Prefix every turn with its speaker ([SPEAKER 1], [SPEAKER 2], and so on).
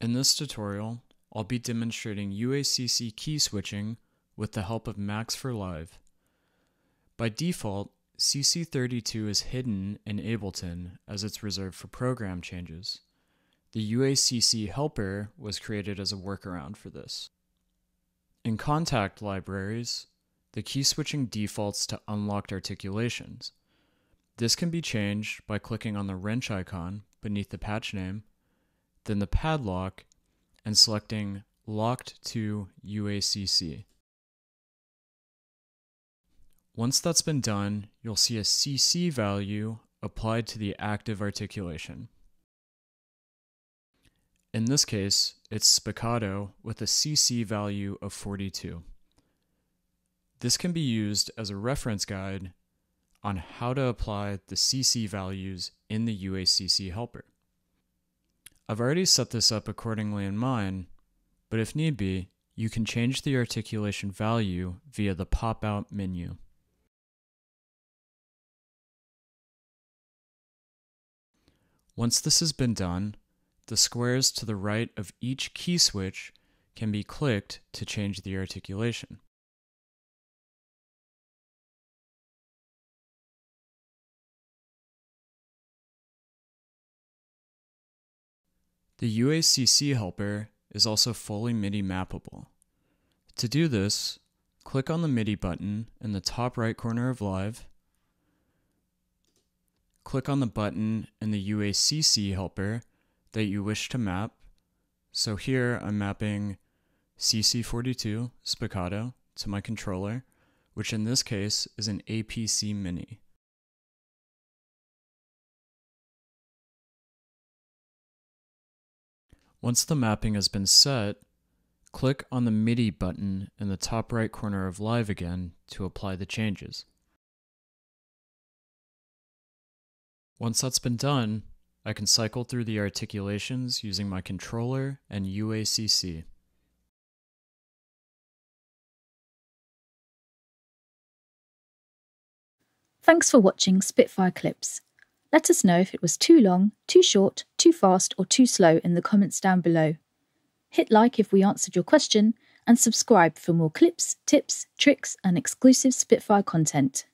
[SPEAKER 1] In this tutorial, I'll be demonstrating UACC key switching with the help of Max for Live. By default, CC32 is hidden in Ableton as it's reserved for program changes. The UACC helper was created as a workaround for this. In Kontakt libraries, the key switching defaults to unlocked articulations. This can be changed by clicking on the wrench icon beneath the patch name, then the padlock, and selecting Locked to UACC. Once that's been done, you'll see a CC value applied to the active articulation. In this case, it's spiccato with a CC value of 42. This can be used as a reference guide on how to apply the CC values in the UACC helper. I've already set this up accordingly in mine, but if need be, you can change the articulation value via the pop-out menu. Once this has been done, the squares to the right of each key switch can be clicked to change the articulation. The UACC helper is also fully MIDI mappable. To do this, click on the MIDI button in the top right corner of Live, click on the button in the UACC helper that you wish to map. So here I'm mapping CC42 Spiccato to my controller, which in this case is an APC Mini. Once the mapping has been set, click on the MIDI button in the top right corner of Live again to apply the changes. Once that's been done, I can cycle through the articulations using my controller and UACC.
[SPEAKER 2] Thanks for watching Spitfire Clips. Let us know if it was too long, too short, too fast, or too slow in the comments down below. Hit like if we answered your question, and subscribe for more clips, tips, tricks, and exclusive Spitfire content.